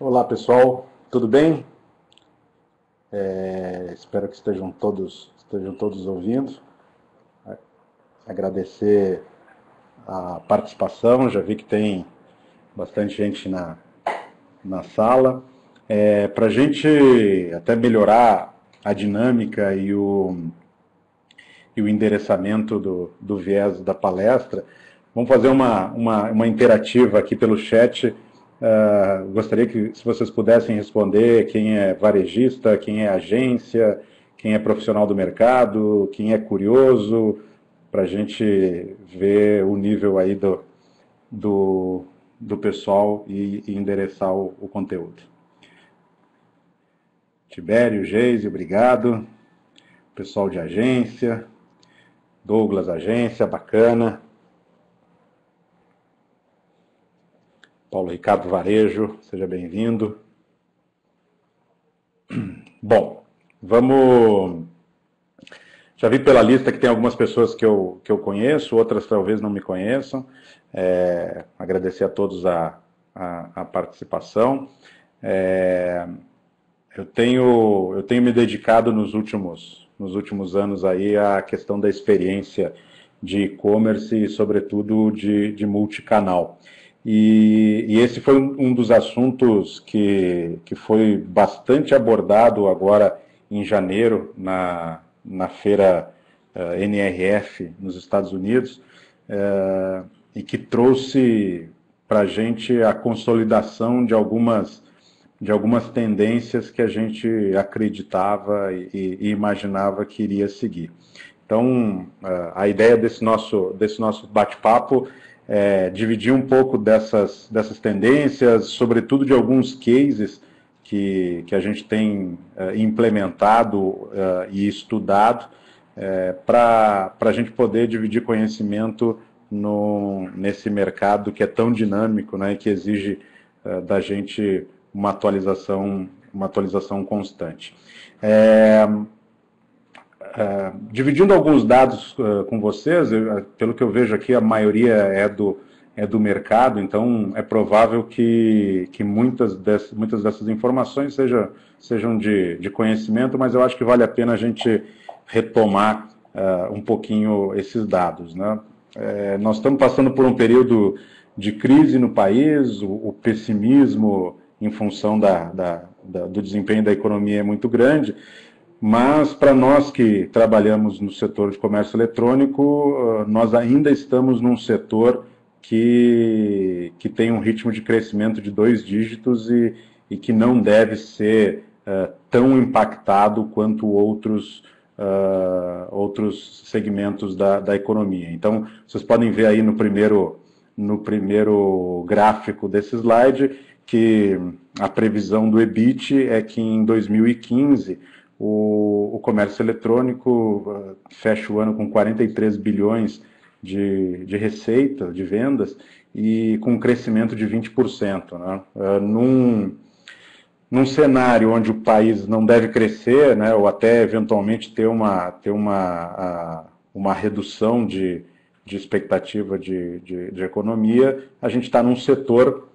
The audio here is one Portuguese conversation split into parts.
Olá pessoal, tudo bem? É, espero que estejam todos, estejam todos ouvindo. Agradecer a participação, já vi que tem bastante gente na, na sala. É, Para a gente até melhorar a dinâmica e o, e o endereçamento do, do viés da palestra, vamos fazer uma, uma, uma interativa aqui pelo chat Uh, gostaria que, se vocês pudessem responder quem é varejista, quem é agência, quem é profissional do mercado, quem é curioso, para a gente ver o nível aí do, do, do pessoal e, e endereçar o, o, conteúdo. Tibério, Geise, obrigado. Pessoal de agência, Douglas Agência, bacana. Paulo Ricardo Varejo, seja bem-vindo. Bom, vamos. Já vi pela lista que tem algumas pessoas que eu, que eu conheço, outras talvez não me conheçam. É, agradecer a todos a, a, a participação. É, eu, tenho, eu tenho me dedicado nos últimos, nos últimos anos aí à questão da experiência de e-commerce e, sobretudo, de, de multicanal. E, e, esse foi um, dos assuntos que, que foi bastante abordado agora em janeiro, na, na feira uh, eh, NRF nos Estados Unidos, uh, e que trouxe para a gente a consolidação de algumas, de algumas tendências que a gente acreditava e, e imaginava que iria seguir. Então, uh, a ideia desse nosso, desse nosso bate-papo é, dividir um pouco dessas, dessas tendências, sobretudo de alguns cases que, que a gente tem é, implementado é, e estudado, é, para a gente poder dividir conhecimento no, nesse mercado que é tão dinâmico né, e que exige é, da gente uma atualização, uma atualização constante. Uh, dividindo alguns dados uh, com vocês, eu, uh, pelo que eu vejo aqui, a maioria é do, é do mercado, então é provável que, que muitas, dessas, muitas dessas informações seja, sejam de, de conhecimento, mas eu acho que vale a pena a gente retomar um pouquinho esses dados. Né? É, nós estamos passando por um período de crise no país, o, o pessimismo em função da, da, da, do desempenho da economia é muito grande, mas para nós que trabalhamos no setor de comércio eletrônico, nós ainda estamos num setor que, que tem um ritmo de crescimento de dois dígitos e, e que não deve ser uh, tão impactado quanto outros, uh, outros segmentos da, da economia. Então, vocês podem ver aí no primeiro, no primeiro gráfico desse slide que a previsão do EBIT é que em 2015 o, o comércio eletrônico uh, fecha o ano com 43 bilhões de, de receita, de vendas, e com um crescimento de 20%. Né? Uh, num, num cenário onde o país não deve crescer, né, ou até eventualmente ter uma, ter uma, uma redução de, de expectativa de, de, de economia, a gente está num setor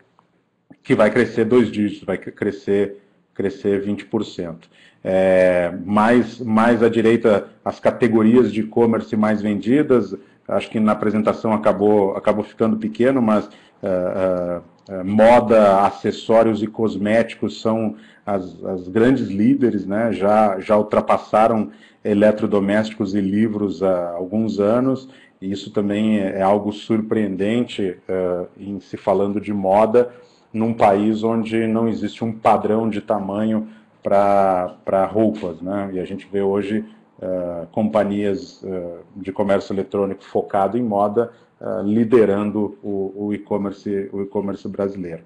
que vai crescer dois dígitos, vai crescer, crescer 20%. É, mais, mais à direita, as categorias de e-commerce mais vendidas. Acho que na apresentação acabou, acabou ficando pequeno, mas uh, uh, moda, acessórios e cosméticos são as, as grandes líderes, né? já, já ultrapassaram eletrodomésticos e livros há alguns anos. E isso também é, é algo surpreendente uh, em se falando de moda num país onde não existe um padrão de tamanho para roupas. Né? E a gente vê hoje uh, companhias uh, de comércio eletrônico focado em moda uh, liderando o e-commerce o e-commerce brasileiro.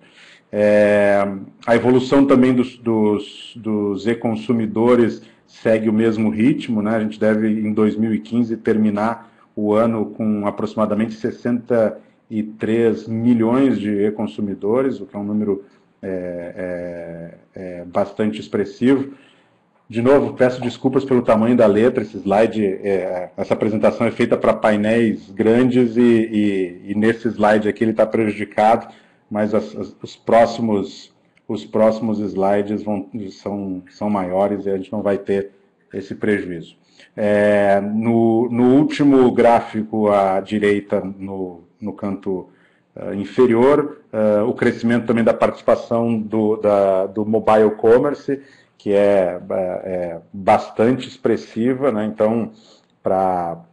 É, a evolução também dos, dos, dos e-consumidores segue o mesmo ritmo. Né? A gente deve, em 2015, terminar o ano com aproximadamente 63 milhões de e-consumidores, o que é um número é, é, é, bastante expressivo. De novo, peço desculpas pelo tamanho da letra, esse slide, é, essa apresentação é feita para painéis grandes e, e, e, nesse slide aqui ele está prejudicado, mas as, as, os próximos os próximos slides vão, são, são maiores e a gente não vai ter esse prejuízo. É, no, no, último gráfico à direita, no, no canto inferior, uh, o crescimento também da participação do, da, do mobile commerce, que é, é bastante expressiva, né? então, para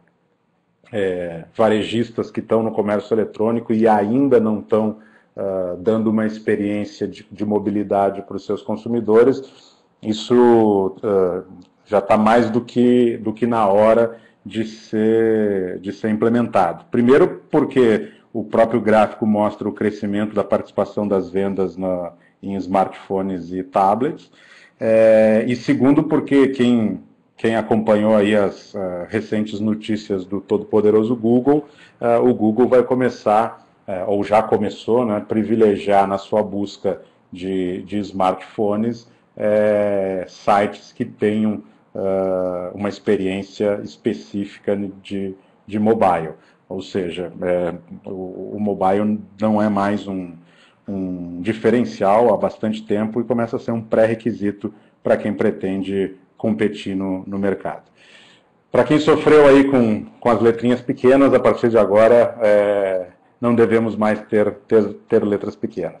é, varejistas que estão no comércio eletrônico e ainda não estão uh, dando uma experiência de, de mobilidade para os seus consumidores, isso uh, já está mais do que, do que na hora de ser, de ser implementado. Primeiro, porque o próprio gráfico mostra o crescimento da participação das vendas na, em smartphones e tablets. É, e segundo, porque quem, quem acompanhou aí as uh, recentes notícias do todo-poderoso Google, uh, o Google vai começar, uh, ou já começou, né, privilegiar na sua busca de, de smartphones sites que tenham uma experiência específica de, de mobile. Ou seja, é, o, o, mobile não é mais um, um diferencial há bastante tempo e começa a ser um pré-requisito para quem pretende competir no, no mercado. Para quem sofreu aí com, com as letrinhas pequenas, a partir de agora é, não devemos mais ter, ter, ter letras pequenas.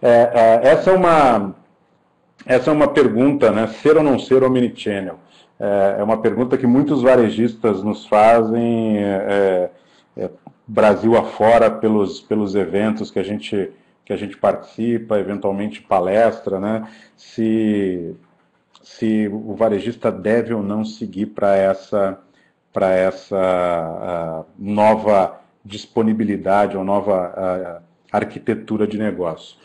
É, é, essa, é uma, essa é uma pergunta, né, ser ou não ser omnichannel. É, é uma pergunta que muitos varejistas nos fazem é, Brasil afora pelos, pelos eventos que a gente que a gente participa, eventualmente palestra, né? Se se o varejista deve ou não seguir para essa para essa nova disponibilidade ou nova arquitetura de negócio.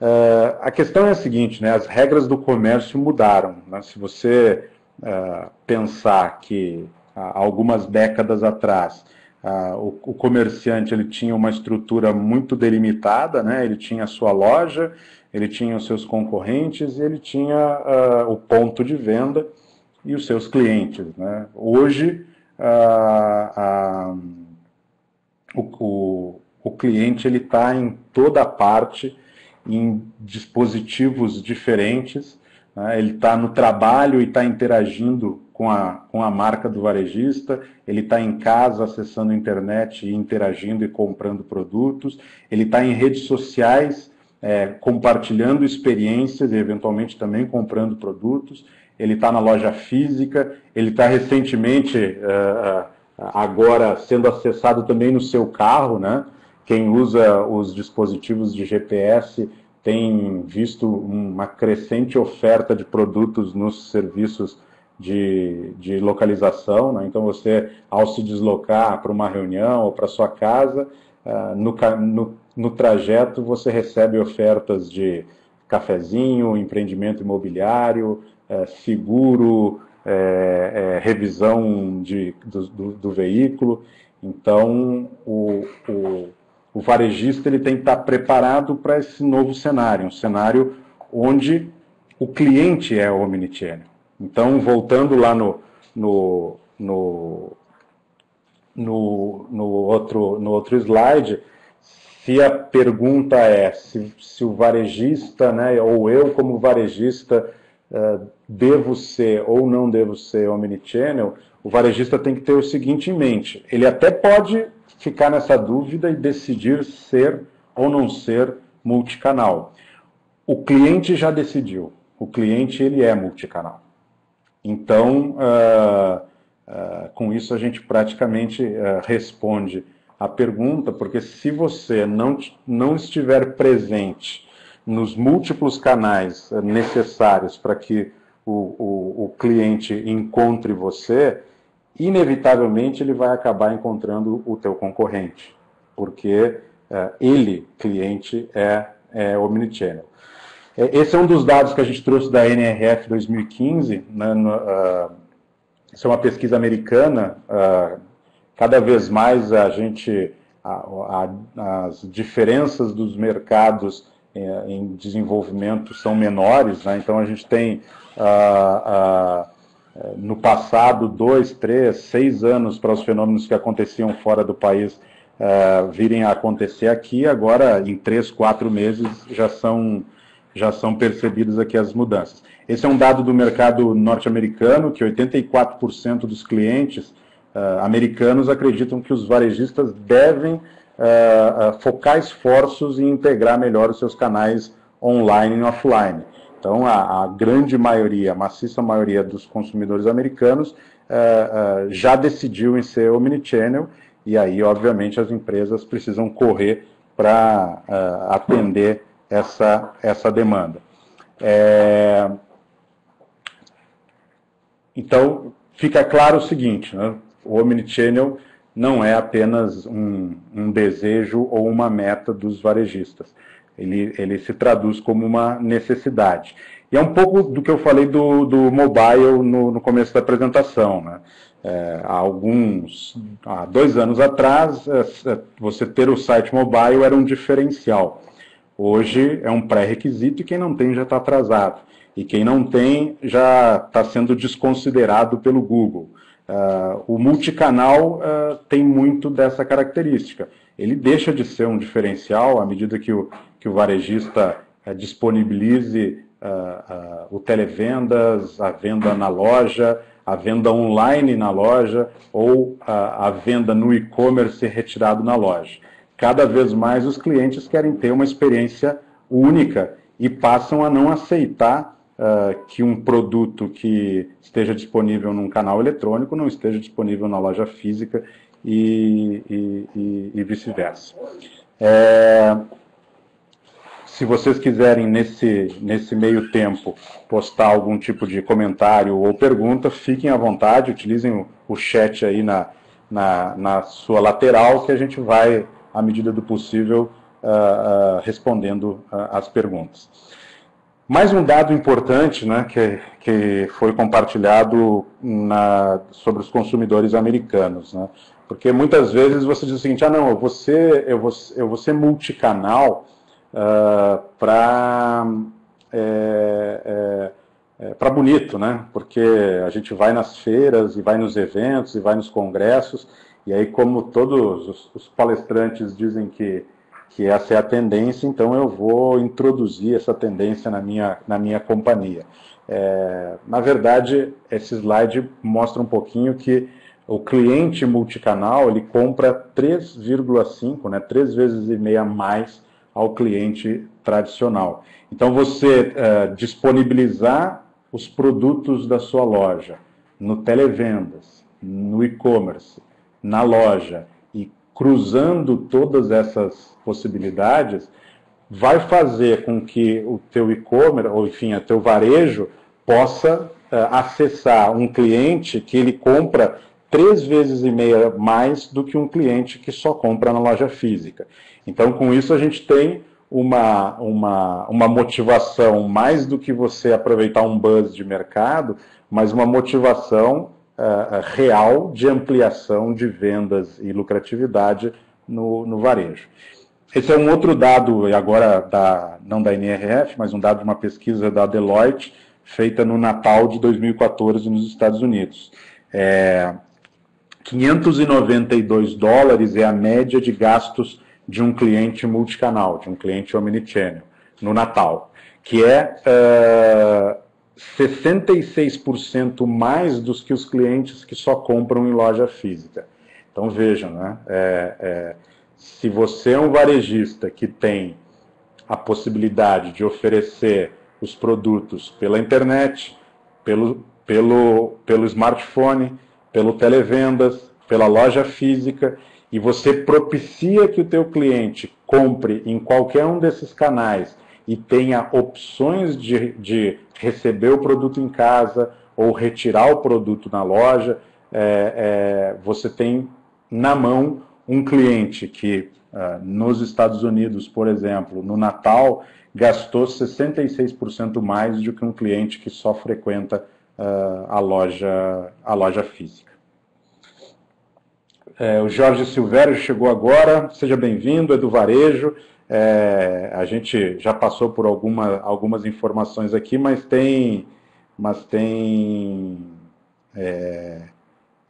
Uh, a questão é a seguinte, né? As regras do comércio mudaram. Né? Se você uh, pensar que há algumas décadas atrás ah, o, o, comerciante ele tinha uma estrutura muito delimitada, né? ele tinha a sua loja, ele tinha os seus concorrentes e ele tinha ah, o ponto de venda e os seus clientes. Né? Hoje, ah, o, o, o, cliente ele está em toda parte, em dispositivos diferentes, né? ele está no trabalho e está interagindo com a, com a marca do varejista, ele está em casa acessando a internet e interagindo e comprando produtos, ele está em redes sociais é, compartilhando experiências e eventualmente também comprando produtos, ele está na loja física, ele está recentemente uh, agora sendo acessado também no seu carro, né? Quem usa os dispositivos de GPS tem visto uma crescente oferta de produtos nos serviços de, de localização. Né? Então, você, ao se deslocar para uma reunião ou para sua casa, uh, no, no, no trajeto você recebe ofertas de cafezinho, empreendimento imobiliário, uh, seguro, é, revisão de, do, do, do, veículo. Então, o, o, o varejista ele tem que estar preparado para esse novo cenário, um cenário onde o cliente é o omnichannel. Então, voltando lá no, no, no, no, no, outro, no outro slide, se a pergunta é se, se o varejista, né, ou eu como varejista, uh, devo ser ou não devo ser omnichannel, o varejista tem que ter o seguinte em mente: ele até pode ficar nessa dúvida e decidir ser ou não ser multicanal. O cliente já decidiu. O cliente ele é multicanal. Então, uh, uh, com isso a gente praticamente uh, responde a pergunta, porque se você não, não estiver presente nos múltiplos canais necessários para que o, o, o, cliente encontre você, inevitavelmente ele vai acabar encontrando o teu concorrente, porque ele, cliente, é, é omnichannel. É, esse é um dos dados que a gente trouxe da NRF 2015. Né, no, uh, isso é uma pesquisa americana. Uh, cada vez mais a gente, a, a, as diferenças dos mercados em, é, em desenvolvimento são menores. Né, então a gente tem uh, no passado dois, três, seis anos para os fenômenos que aconteciam fora do país virem a acontecer aqui. Agora, em três, quatro meses já são já são percebidas aqui as mudanças. Esse é um dado do mercado norte-americano, que 84% dos clientes uh, americanos acreditam que os varejistas devem uh, uh, focar esforços em integrar melhor os seus canais online e offline. Então, a, a grande maioria, a maciça maioria dos consumidores americanos já decidiu em ser omnichannel, e aí, obviamente, as empresas precisam correr para atender essa, essa demanda. É... Então, fica claro o seguinte, né? o Omnichannel não é apenas um, um, desejo ou uma meta dos varejistas. Ele, ele se traduz como uma necessidade. E é um pouco do que eu falei do, do mobile no, no começo da apresentação. Né? É, há alguns, há dois anos atrás, é, você ter o site mobile era um diferencial. Hoje é um pré-requisito e quem não tem já está atrasado. E quem não tem já está sendo desconsiderado pelo Google. Uh, o multicanal uh, tem muito dessa característica. Ele deixa de ser um diferencial à medida que o, que o varejista uh, disponibilize o televendas, a venda na loja, a venda online na loja ou a venda no e-commerce retirado na loja cada vez mais os clientes querem ter uma experiência única e passam a não aceitar uh, que um produto que esteja disponível num canal eletrônico não esteja disponível na loja física e, e, e, e vice-versa. É, se vocês quiserem, nesse, nesse meio tempo, postar algum tipo de comentário ou pergunta, fiquem à vontade, utilizem o, o chat aí na, na, na sua lateral, que a gente vai à medida do possível, uh, uh, respondendo uh, as perguntas. Mais um dado importante né, que, que foi compartilhado na, sobre os consumidores americanos. Né, porque muitas vezes você diz o seguinte: ah, não, eu vou ser, eu vou, eu vou ser multicanal para. É, é, é, para bonito, né? Porque a gente vai nas feiras e vai nos eventos e vai nos congressos e aí, como todos os, palestrantes dizem que, que essa é a tendência, então eu vou introduzir essa tendência na minha, na minha companhia. É, na verdade, esse slide mostra um pouquinho que o cliente multicanal ele compra 3,5, né, três vezes e meia mais ao cliente tradicional. Então, você é, disponibilizar os produtos da sua loja no televendas, no e-commerce, na loja e cruzando todas essas possibilidades, vai fazer com que o teu e-commerce, ou enfim, o teu varejo, possa uh, acessar um cliente que ele compra três vezes e meia mais do que um cliente que só compra na loja física. Então, com isso, a gente tem uma, uma, uma motivação mais do que você aproveitar um buzz de mercado, mas uma motivação uh, real de ampliação de vendas e lucratividade no, no varejo. Esse é um outro dado, agora da, não da NRF, mas um dado de uma pesquisa da Deloitte, feita no Natal de 2014 nos Estados Unidos. É, 592 dólares é a média de gastos de um cliente multicanal, de um cliente omnichannel, no Natal, que é uh, 66% mais dos que os clientes que só compram em loja física. Então vejam, né? É, é, se você é um varejista que tem a possibilidade de oferecer os produtos pela internet, pelo, pelo, pelo smartphone, pelo televendas, pela loja física, e você propicia que o teu cliente compre em qualquer um desses canais e tenha opções de, de receber o produto em casa ou retirar o produto na loja, é, é, você tem na mão um cliente que uh, nos Estados Unidos, por exemplo, no Natal, gastou 66% mais do que um cliente que só frequenta uh, a, loja, a loja física. É, o Jorge Silvério chegou agora, seja bem-vindo, é do Varejo. É, a gente já passou por alguma, algumas informações aqui, mas tem, mas tem é,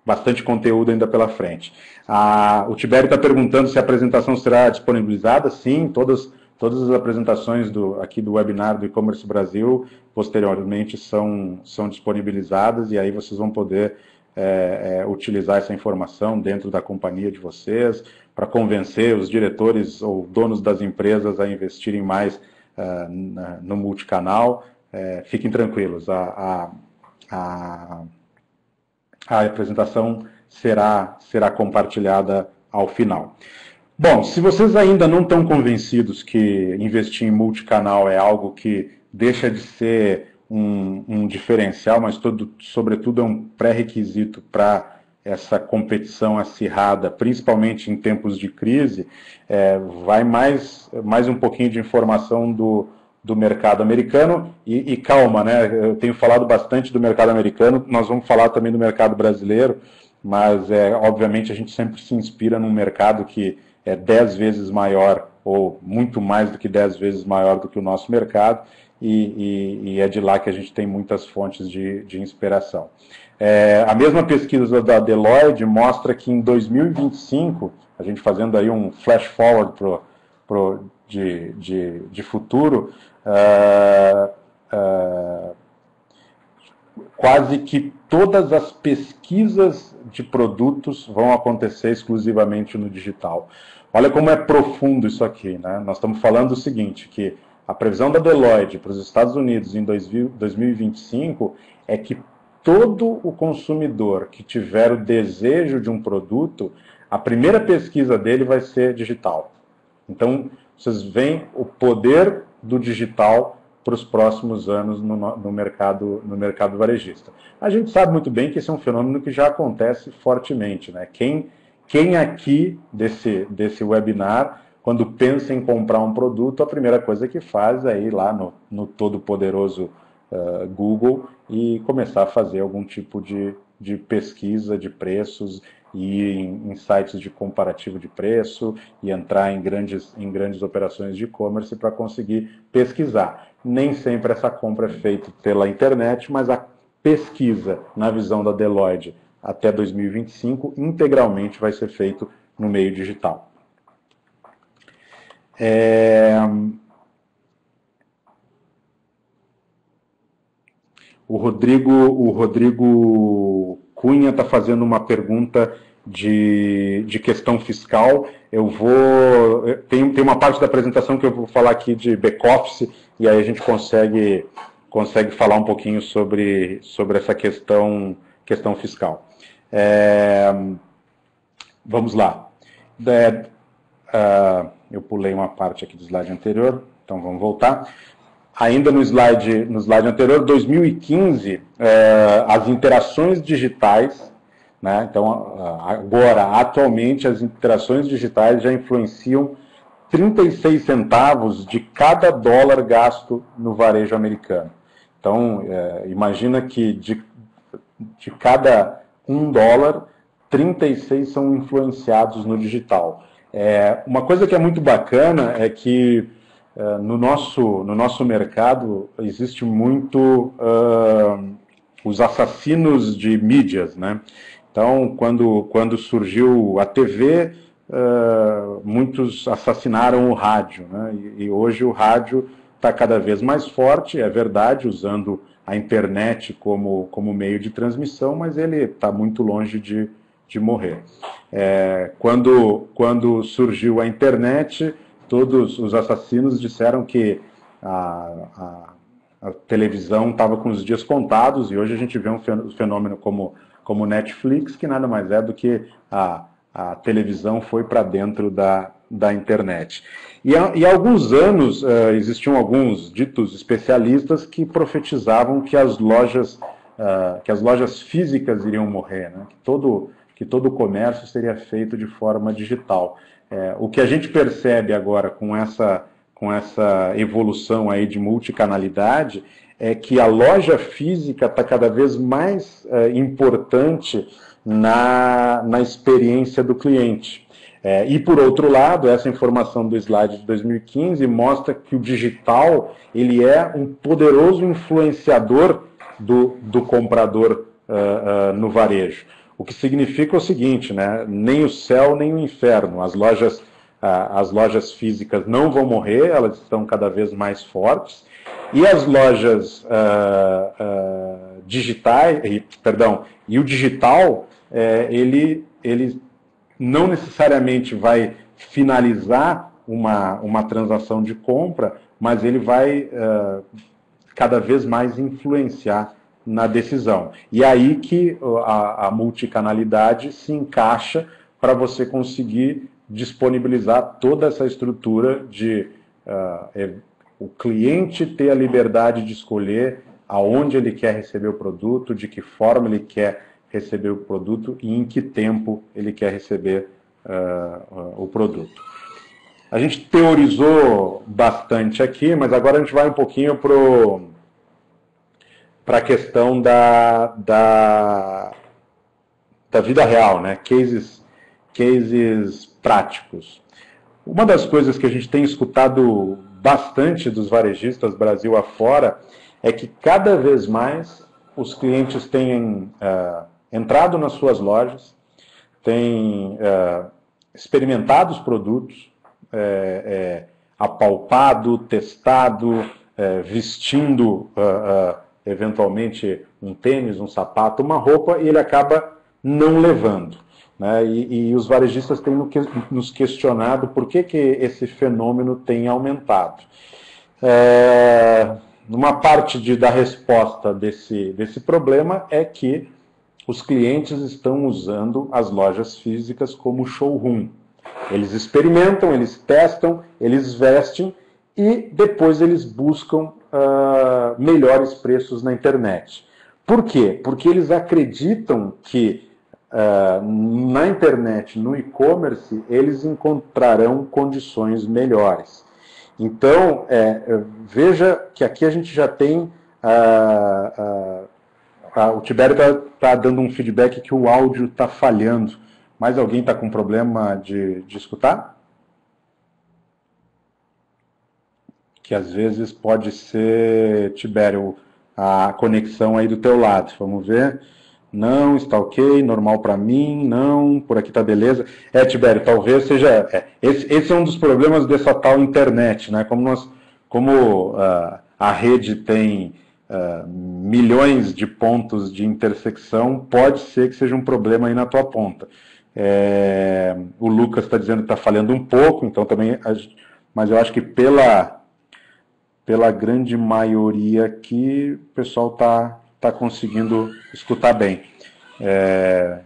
bastante conteúdo ainda pela frente. A, o Tibério está perguntando se a apresentação será disponibilizada. Sim, todas, Todas as apresentações do, aqui do webinar do e-commerce Brasil, posteriormente, são, são disponibilizadas e aí vocês vão poder é, é, utilizar essa informação dentro da companhia de vocês para convencer os diretores ou donos das empresas a investirem mais uh, no multicanal. É, fiquem tranquilos, a, a, a, a apresentação será, será compartilhada ao final. Bom, se vocês ainda não estão convencidos que investir em multicanal é algo que deixa de ser um, um diferencial, mas todo, sobretudo é um pré-requisito para essa competição acirrada, principalmente em tempos de crise, é, vai mais, mais um pouquinho de informação do, do mercado americano. E, e, calma, né? Eu tenho falado bastante do mercado americano, nós vamos falar também do mercado brasileiro, mas é, obviamente a gente sempre se inspira num mercado que é dez vezes maior, ou muito mais do que dez vezes maior do que o nosso mercado, e, e, e é de lá que a gente tem muitas fontes de, de inspiração. É, a mesma pesquisa da Deloitte mostra que em 2025, a gente fazendo aí um flash forward pro, pro, de, de, de futuro, uh, uh, quase que todas as pesquisas de produtos vão acontecer exclusivamente no digital. Olha como é profundo isso aqui, né? Nós estamos falando o seguinte, que a previsão da Deloitte para os Estados Unidos em 2025 é que todo o consumidor que tiver o desejo de um produto, a primeira pesquisa dele vai ser digital. Então, vocês veem o poder do digital para os próximos anos no, no, mercado, no mercado varejista. A gente sabe muito bem que esse é um fenômeno que já acontece fortemente. Né? Quem, quem aqui desse, desse webinar, quando pensa em comprar um produto, a primeira coisa que faz é ir lá no, no todo-poderoso uh, Google e começar a fazer algum tipo de, de pesquisa de preços e em, em, sites de comparativo de preço e entrar em grandes, em grandes operações de e-commerce para conseguir pesquisar. Nem sempre essa compra é feita pela internet, mas a pesquisa, na visão da Deloitte, até 2025, integralmente vai ser feito no meio digital. É... O Rodrigo, o Rodrigo Cunha está fazendo uma pergunta de, de questão fiscal. Eu vou. Tem, tem uma parte da apresentação que eu vou falar aqui de back-office, e aí a gente consegue, consegue falar um pouquinho sobre, sobre essa questão, questão fiscal. É, vamos lá. É, uh, eu pulei uma parte aqui do slide anterior, então vamos voltar ainda no slide, no slide anterior, 2015, é, as interações digitais, né, então agora, atualmente, as interações digitais já influenciam 36 centavos de cada dólar gasto no varejo americano. Então, é, imagina que de, de cada um dólar, 36 são influenciados no digital. É, uma coisa que é muito bacana é que é, no, nosso, no nosso mercado existe muito uh, os assassinos de mídias, né? Então, quando, quando surgiu a TV, uh, muitos assassinaram o rádio, né? E, e hoje o rádio está cada vez mais forte, é verdade, usando a internet como, como meio de transmissão, mas ele está muito longe de, de morrer. É, quando, quando surgiu a internet, todos os assassinos disseram que a, a, a televisão estava com os dias contados e hoje a gente vê um fenômeno como, como Netflix, que nada mais é do que a, a televisão foi para dentro da, da internet. E há, e há alguns anos uh, existiam alguns ditos especialistas que profetizavam que as lojas, uh, que as lojas físicas iriam morrer, né? que, todo, que todo o comércio seria feito de forma digital. É, o que a gente percebe agora com essa, com essa evolução aí de multicanalidade é que a loja física está cada vez mais é, importante na, na experiência do cliente. É, e por outro lado, essa informação do slide de 2015 mostra que o digital ele é um poderoso influenciador do, do comprador uh, uh, no varejo. O que significa o seguinte, né? nem o céu nem o inferno. As lojas, as lojas físicas não vão morrer, elas estão cada vez mais fortes. E as lojas uh, digitais, perdão, e o digital, é, ele, ele não necessariamente vai finalizar uma, uma transação de compra, mas ele vai uh, cada vez mais influenciar na decisão. E aí que a, a multicanalidade se encaixa para você conseguir disponibilizar toda essa estrutura de uh, é, o cliente ter a liberdade de escolher aonde ele quer receber o produto, de que forma ele quer receber o produto e em que tempo ele quer receber uh, o produto. A gente teorizou bastante aqui, mas agora a gente vai um pouquinho para a questão da, da, da vida real, né? cases, cases práticos. Uma das coisas que a gente tem escutado bastante dos varejistas Brasil afora é que cada vez mais os clientes têm uh, entrado nas suas lojas, têm uh, experimentado os produtos, é, é, apalpado, testado, é, vestindo eventualmente um tênis, um sapato, uma roupa, e ele acaba não levando. Né? E, e, os varejistas têm nos questionado por que, que esse fenômeno tem aumentado. É, uma parte de, da resposta desse, desse problema é que os clientes estão usando as lojas físicas como showroom. Eles experimentam, eles testam, eles vestem e depois eles buscam uh, melhores preços na internet. Por quê? Porque eles acreditam que uh, na internet, no e-commerce, eles encontrarão condições melhores. Então, é, veja que aqui a gente já tem. Uh, o Tibério está tá dando um feedback que o áudio está falhando. Mais alguém está com problema de, de escutar? Que às vezes pode ser, Tibério, a conexão aí do teu lado. Vamos ver. Não, está ok, normal para mim, não, por aqui está beleza. É, Tibério, talvez seja. É, esse, esse, é um dos problemas dessa tal internet, né? Como, nós, como uh, a rede tem uh, milhões de pontos de intersecção, pode ser que seja um problema aí na tua ponta. É, o Lucas está dizendo que está falhando um pouco, então também, mas eu acho que pela, pela grande maioria aqui, o pessoal está tá conseguindo escutar bem. É,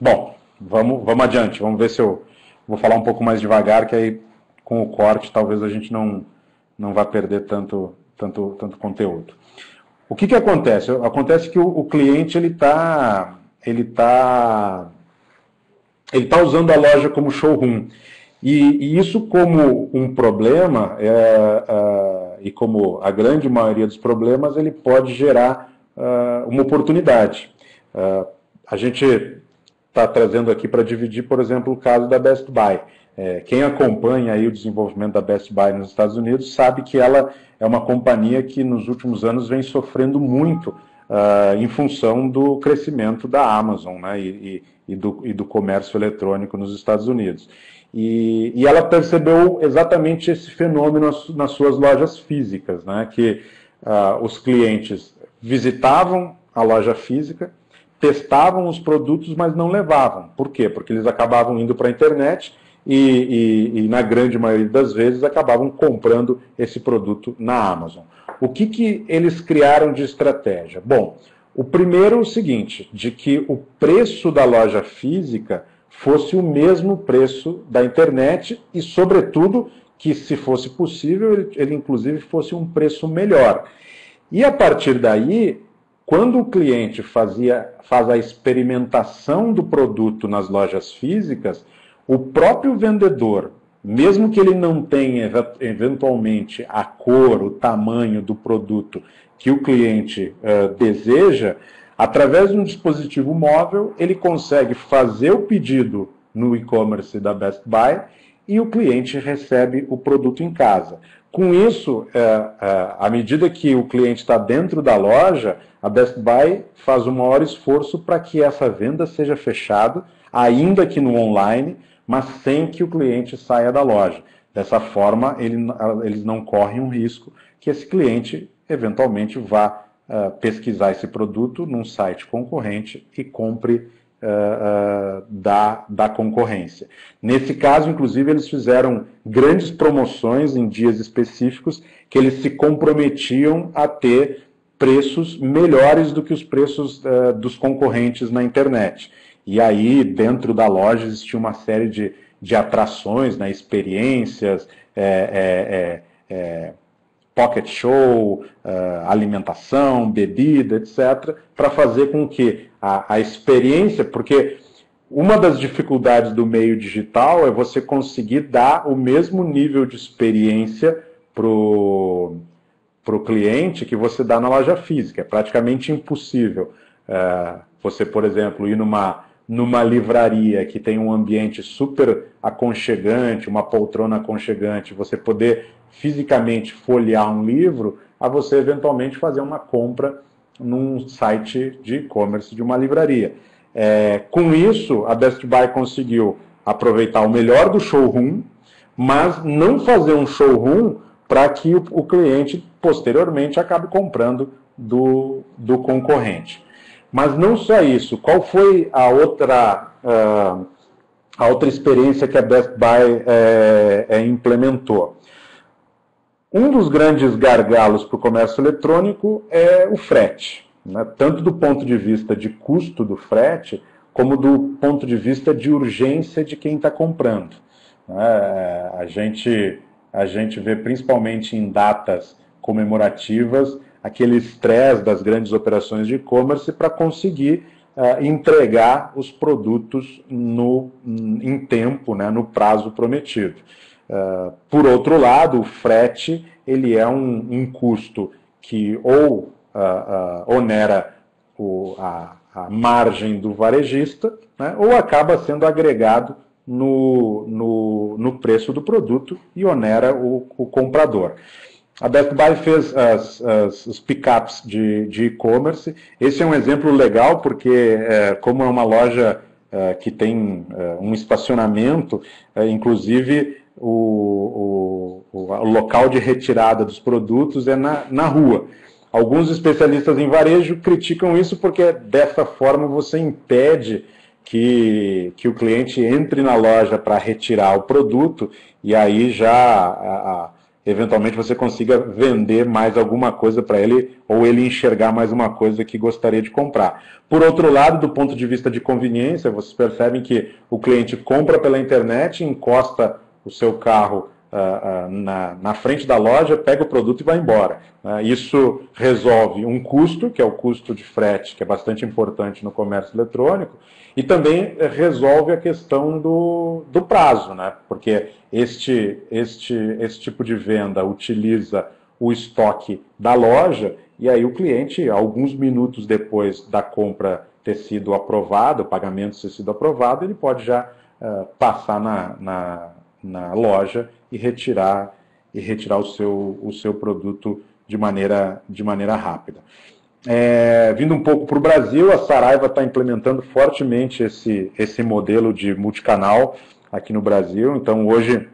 bom, vamos, vamos adiante, vamos ver se eu vou falar um pouco mais devagar, que aí com o corte talvez a gente não, não vá perder tanto, tanto, tanto conteúdo. O que, que acontece? Acontece que o, o cliente ele está ele está ele tá usando a loja como showroom. E, e isso como um problema, é, é, e como a grande maioria dos problemas, ele pode gerar é, uma oportunidade. É, a gente está trazendo aqui para dividir, por exemplo, o caso da Best Buy. Quem acompanha aí o desenvolvimento da Best Buy nos Estados Unidos sabe que ela é uma companhia que nos últimos anos vem sofrendo muito uh, em função do crescimento da Amazon né, e, e, do, e do comércio eletrônico nos Estados Unidos. E, e, ela percebeu exatamente esse fenômeno nas, nas suas lojas físicas, né, que uh, os clientes visitavam a loja física, testavam os produtos, mas não levavam. Por quê? Porque eles acabavam indo para a internet e, e, e, na grande maioria das vezes, acabavam comprando esse produto na Amazon. O que, que eles criaram de estratégia? Bom, o primeiro é o seguinte, de que o preço da loja física fosse o mesmo preço da internet e, sobretudo, que, se fosse possível, ele, ele inclusive fosse um preço melhor. E a partir daí, quando o cliente fazia, faz a experimentação do produto nas lojas físicas, o próprio vendedor mesmo que ele não tenha eventualmente a cor, o tamanho do produto que o cliente uh, deseja, através de um dispositivo móvel, ele consegue fazer o pedido no e-commerce da Best Buy e o cliente recebe o produto em casa. Com isso, uh, uh, à medida que o cliente está dentro da loja, a Best Buy faz o maior esforço para que essa venda seja fechada, ainda que no online, mas sem que o cliente saia da loja. Dessa forma, ele, eles não correm um risco que esse cliente eventualmente vá uh, pesquisar esse produto num site concorrente e compre uh, da, da concorrência. Nesse caso, inclusive, eles fizeram grandes promoções em dias específicos que eles se comprometiam a ter preços melhores do que os preços dos concorrentes na internet. E aí, dentro da loja, existia uma série de, de atrações, né, experiências, é, é, é, pocket show, uh, alimentação, bebida, etc., para fazer com que a, a experiência, porque uma das dificuldades do meio digital é você conseguir dar o mesmo nível de experiência para o cliente que você dá na loja física. É praticamente impossível. Uh, você, por exemplo, ir numa, numa livraria que tem um ambiente super aconchegante, uma poltrona aconchegante, você poder fisicamente folhear um livro, a você eventualmente fazer uma compra num site de e-commerce de uma livraria. É, com isso, a Best Buy conseguiu aproveitar o melhor do showroom, mas não fazer um showroom para que o, o, cliente posteriormente acabe comprando do, do concorrente. Mas não só isso, qual foi a outra, uh, a outra experiência que a Best Buy é, é, implementou? Um dos grandes gargalos para o comércio eletrônico é o frete, né? tanto do ponto de vista de custo do frete, como do ponto de vista de urgência de quem está comprando. Né? A, gente, a gente vê principalmente em datas comemorativas aquele estresse das grandes operações de e-commerce para conseguir uh, entregar os produtos no, em tempo, né, no prazo prometido. Uh, por outro lado, o frete ele é um, um custo que ou uh, onera o, a, a, margem do varejista, né, ou acaba sendo agregado no, no, no, preço do produto e onera o, o comprador. A Best Buy fez as, as, os pickups de e-commerce. Esse é um exemplo legal porque, é, como é uma loja é, que tem é, um estacionamento, é, inclusive o, o, o, local de retirada dos produtos é na, na rua. Alguns especialistas em varejo criticam isso porque dessa forma você impede que, que o cliente entre na loja para retirar o produto e aí já a, a, eventualmente você consiga vender mais alguma coisa para ele ou ele enxergar mais uma coisa que gostaria de comprar. Por outro lado, do ponto de vista de conveniência, vocês percebem que o cliente compra pela internet, encosta o seu carro uh, uh, na, na, frente da loja, pega o produto e vai embora. Uh, isso resolve um custo, que é o custo de frete, que é bastante importante no comércio eletrônico, e também resolve a questão do, do prazo, né? porque este, este, este tipo de venda utiliza o estoque da loja e aí o cliente, alguns minutos depois da compra ter sido aprovado, o pagamento ter sido aprovado, ele pode já uh, passar na, na, na loja e retirar e retirar o seu, o seu produto de maneira, de maneira rápida. É, vindo um pouco para o Brasil, a Saraiva está implementando fortemente esse, esse modelo de multicanal aqui no Brasil. Então, hoje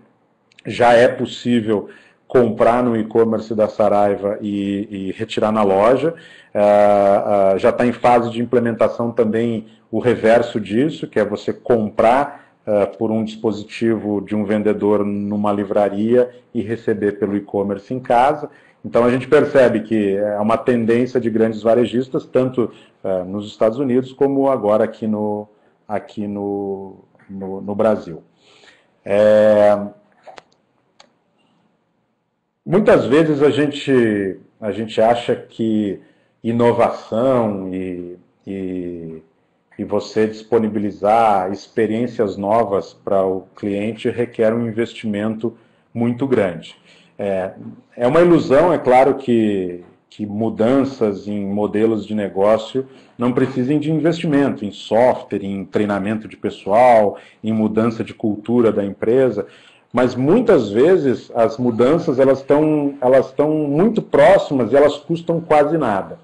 já é possível comprar no e-commerce da Saraiva e, e, retirar na loja. Uh, já está em fase de implementação também o reverso disso, que é você comprar uh, por um dispositivo de um vendedor numa livraria e receber pelo e-commerce em casa. Então a gente percebe que é uma tendência de grandes varejistas, tanto uh, nos Estados Unidos como agora aqui no, aqui no, no, no Brasil. É... Muitas vezes a gente, a gente acha que inovação e, e e você disponibilizar experiências novas para o cliente requer um investimento muito grande. É, é uma ilusão, é claro que, que mudanças em modelos de negócio não precisem de investimento em software, em treinamento de pessoal, em mudança de cultura da empresa, mas muitas vezes as mudanças elas estão elas estão muito próximas e elas custam quase nada.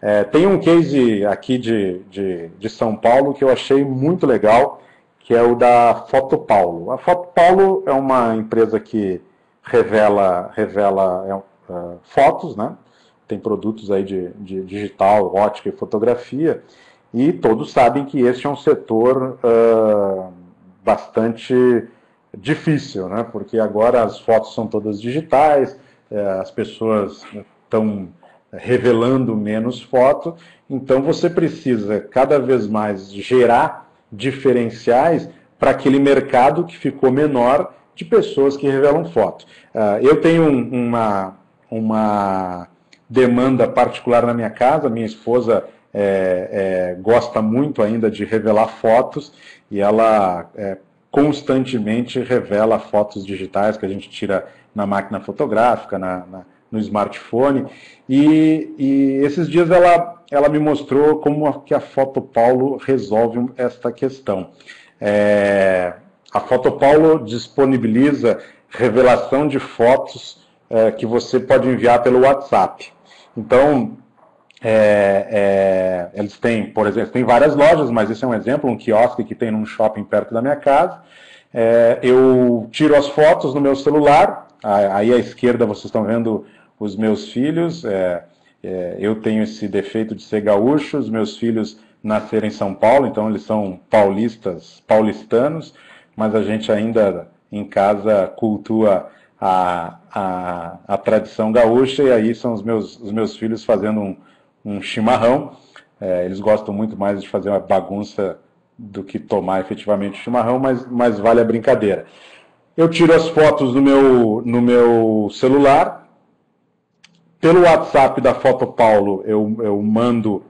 É, tem um case aqui de, de, de, São Paulo que eu achei muito legal, que é o da Foto Paulo. A Foto Paulo é uma empresa que revela, revela é, uh, fotos, né? Tem produtos aí de, de, digital, ótica e fotografia, e todos sabem que este é um setor uh, bastante difícil, né? Porque agora as fotos são todas digitais, uh, as pessoas estão revelando menos foto, então você precisa cada vez mais gerar diferenciais para aquele mercado que ficou menor de pessoas que revelam foto. Uh, eu tenho um, uma, uma demanda particular na minha casa, minha esposa é, é, gosta muito ainda de revelar fotos e ela é, constantemente revela fotos digitais que a gente tira na máquina fotográfica, na, na, no smartphone. E, e, esses dias ela, ela me mostrou como que a Foto Paulo resolve esta questão. É, a Foto Paulo disponibiliza revelação de fotos é, que você pode enviar pelo WhatsApp. Então, é, é, eles têm, por exemplo, tem várias lojas, mas esse é um exemplo, um quiosque que tem num shopping perto da minha casa. Eu tiro as fotos no meu celular, aí à esquerda vocês estão vendo os meus filhos. Eu tenho esse defeito de ser gaúcho, os meus filhos nasceram em São Paulo, então eles são paulistas, paulistanos, mas a gente ainda em casa cultua a, a, a tradição gaúcha e aí são os meus, os meus filhos fazendo um, um chimarrão. É, eles gostam muito mais de fazer uma bagunça do que tomar efetivamente chimarrão, mas, mas vale a brincadeira. Eu tiro as fotos no meu, no meu celular. Pelo WhatsApp da Foto Paulo, eu, eu mando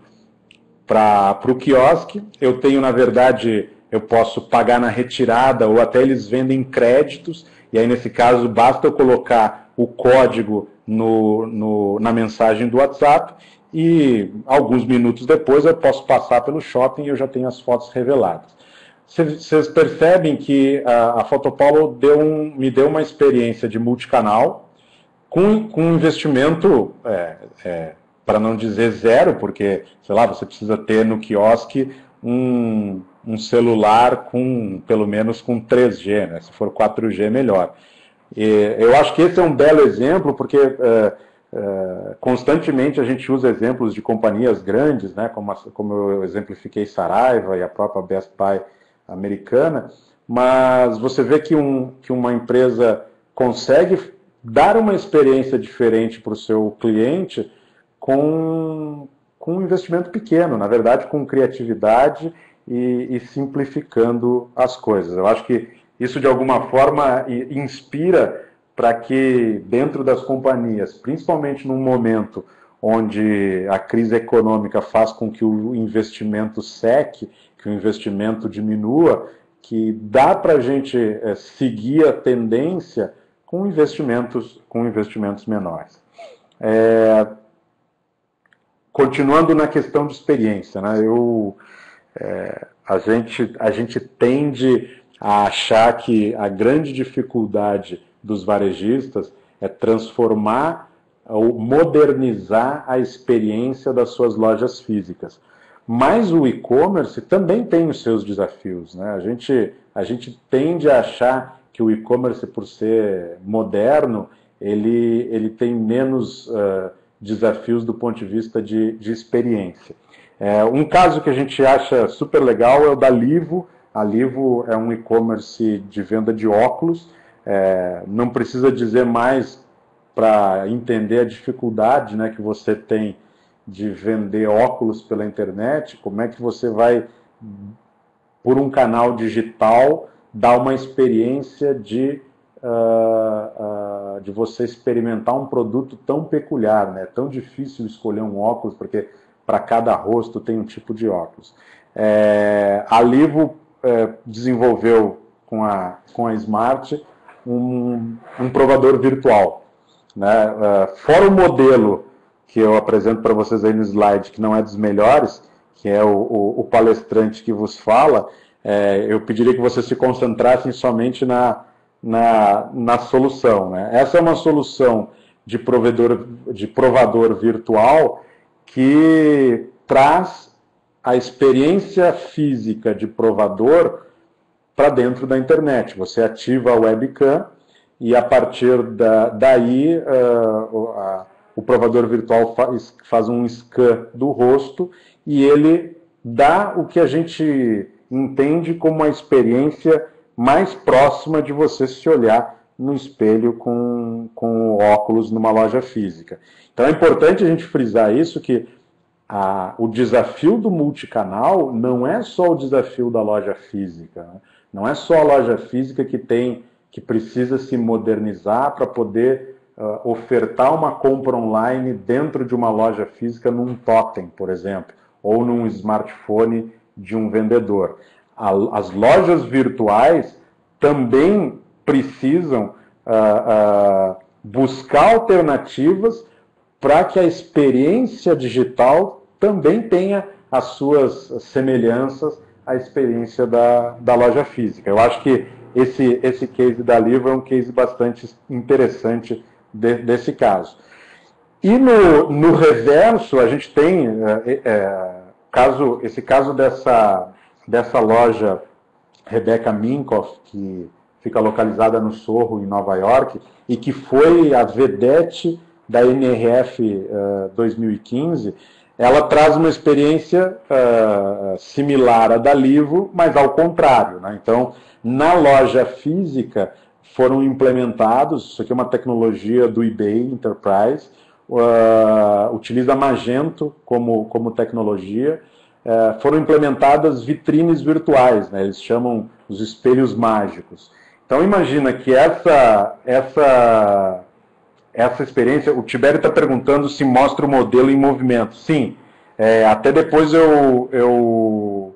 para o quiosque. Eu tenho, na verdade, eu posso pagar na retirada ou até eles vendem créditos. E aí, nesse caso, basta eu colocar o código no, no, na mensagem do WhatsApp e alguns minutos depois eu posso passar pelo shopping e eu já tenho as fotos reveladas. Vocês percebem que a, a Fotopaulo deu um, me deu uma experiência de multicanal com, com investimento é, é, para não dizer zero, porque, sei lá, você precisa ter no quiosque um, um celular com, pelo menos com 3G, né? se for 4G, melhor. E eu acho que esse é um belo exemplo, porque é, é, constantemente a gente usa exemplos de companhias grandes, né? como, como eu exemplifiquei Saraiva e a própria Best Buy americana, mas você vê que, um, que uma empresa consegue dar uma experiência diferente para o seu cliente com, com um investimento pequeno, na verdade, com criatividade e, e simplificando as coisas. Eu acho que isso, de alguma forma, inspira para que, dentro das companhias, principalmente num momento onde a crise econômica faz com que o investimento seque, que o investimento diminua, que dá para a gente é, seguir a tendência com investimentos, com investimentos menores. É, continuando na questão de experiência, né? Eu, é, a, gente, a gente tende a achar que a grande dificuldade dos varejistas é transformar ou modernizar a experiência das suas lojas físicas. Mas o e-commerce também tem os seus desafios. Né? A, gente, a gente tende a achar que o e-commerce, por ser moderno, ele, ele tem menos uh, desafios do ponto de vista de, de experiência. É, um caso que a gente acha super legal é o da Livo. A Livo é um e-commerce de venda de óculos. É, não precisa dizer mais para entender a dificuldade né, que você tem de vender óculos pela internet. Como é que você vai, por um canal digital, dar uma experiência de uh, uh, de você experimentar um produto tão peculiar, né? Tão difícil escolher um óculos, porque para cada rosto tem um tipo de óculos. É, a Livo é, desenvolveu com a, com a Smart um, um provador virtual. Né? Uh, fora o modelo que eu apresento para vocês aí no slide, que não é dos melhores, que é o, o, o palestrante que vos fala, é, eu pediria que vocês se concentrassem somente na, na, na solução. Né? Essa é uma solução de provedor, de provador virtual que traz a experiência física de provador para dentro da internet. Você ativa a webcam e a partir da, daí uh, a, o provador virtual faz, faz um scan do rosto e ele dá o que a gente entende como a experiência mais próxima de você se olhar no espelho com, com óculos numa loja física. Então é importante a gente frisar isso que a, o desafio do multicanal não é só o desafio da loja física, né? não é só a loja física que tem que precisa se modernizar para poder uh, ofertar uma compra online dentro de uma loja física num totem, por exemplo, ou num smartphone de um vendedor. A, as lojas virtuais também precisam uh, uh, buscar alternativas para que a experiência digital também tenha as suas semelhanças à experiência da, da loja física. Eu acho que esse, esse case da Livro é um case bastante interessante de, desse caso. E no, no reverso, a gente tem é, é, caso, esse caso dessa, dessa loja Rebecca Minkoff, que fica localizada no Sorro, em Nova York, e que foi a vedete da NRF uh, 2015, ela traz uma experiência uh, similar à da Livo, mas ao contrário. Né? Então, na loja física foram implementados, isso aqui é uma tecnologia do eBay Enterprise, uh, utiliza Magento como, como tecnologia, uh, foram implementadas vitrines virtuais, né? eles chamam os espelhos mágicos. Então imagina que essa, essa, essa experiência, o Tibério está perguntando se mostra o modelo em movimento. Sim, é, até depois eu, eu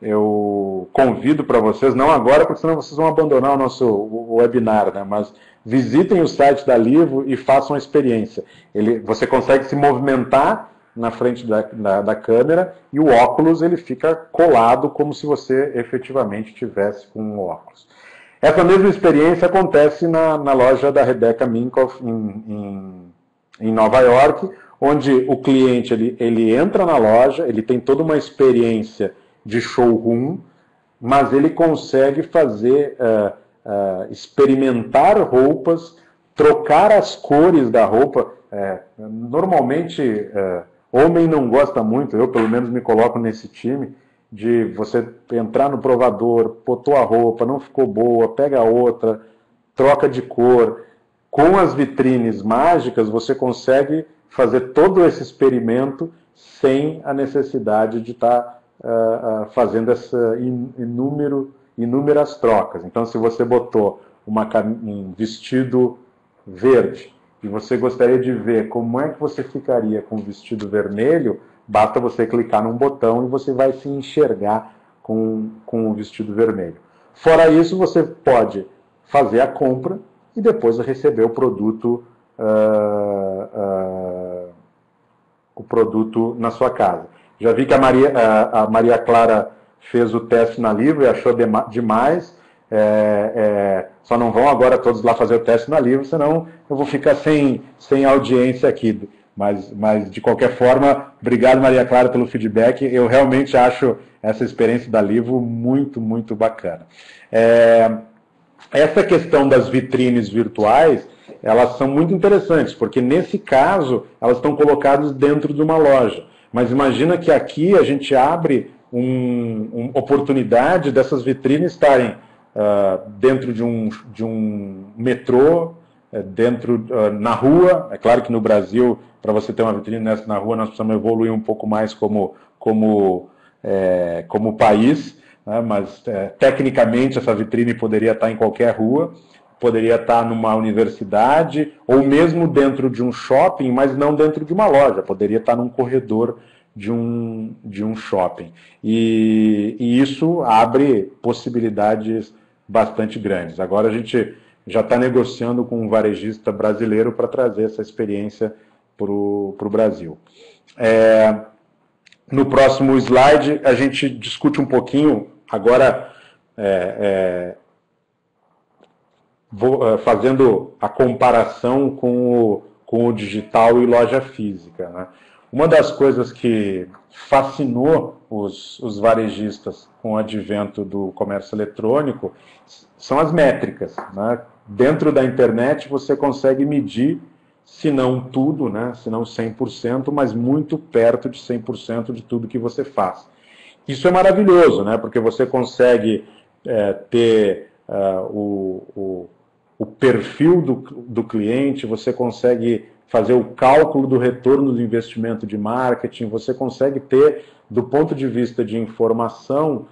eu convido para vocês, não agora, porque senão vocês vão abandonar o nosso webinar, né? mas visitem o site da Livro e façam a experiência. Ele, você consegue se movimentar na frente da, da, da, câmera e o óculos ele fica colado como se você efetivamente tivesse com um óculos. Essa mesma experiência acontece na, na loja da Rebecca Minkoff em, em, em Nova York, onde o cliente ele, ele entra na loja, ele tem toda uma experiência de showroom, mas ele consegue fazer, uh, uh, experimentar roupas, trocar as cores da roupa. Uh, normalmente, homem não gosta muito, eu pelo menos me coloco nesse time, de você entrar no provador, botou a roupa, não ficou boa, pega outra, troca de cor. Com as vitrines mágicas, você consegue fazer todo esse experimento sem a necessidade de estar tá uh, uh, fazendo essa inúmero, inúmeras trocas. Então, se você botou uma, um vestido verde e você gostaria de ver como é que você ficaria com o vestido vermelho, basta você clicar num botão e você vai se enxergar com, com o vestido vermelho. Fora isso, você pode fazer a compra e depois receber o produto, uh, uh, o produto na sua casa. Já vi que a Maria, a, Maria Clara fez o teste na Livro e achou demais. É, é, só não vão agora todos lá fazer o teste na Livro, senão eu vou ficar sem, sem audiência aqui. Mas, mas, de qualquer forma, obrigado, Maria Clara, pelo feedback. Eu realmente acho essa experiência da Livro muito, muito bacana. É, essa questão das vitrines virtuais, elas são muito interessantes, porque nesse caso, elas estão colocadas dentro de uma loja. Mas imagina que aqui a gente abre uma um oportunidade dessas vitrines estarem uh, dentro de um, de um metrô, uh, dentro uh, na rua. É claro que no Brasil, para você ter uma vitrine nessa na rua, nós precisamos evoluir um pouco mais como, como, é, como país, né? mas é, tecnicamente essa vitrine poderia estar em qualquer rua poderia estar numa universidade ou mesmo dentro de um shopping, mas não dentro de uma loja, poderia estar num corredor de um, de um shopping. E, e isso abre possibilidades bastante grandes. Agora a gente já está negociando com um varejista brasileiro para trazer essa experiência para o Brasil. É, no próximo slide, a gente discute um pouquinho, agora é, é, vou, uh, fazendo a comparação com o, com o digital e loja física. Né? uma das coisas que fascinou os, os varejistas com o advento do comércio eletrônico são as métricas. Né? Dentro da internet você consegue medir, se não tudo, né? se não 100%, mas muito perto de 100% de tudo que você faz. Isso é maravilhoso, né? porque você consegue é, ter uh, o, o, o, perfil do, do cliente, você consegue fazer o cálculo do retorno do investimento de marketing, você consegue ter, do ponto de vista de informação,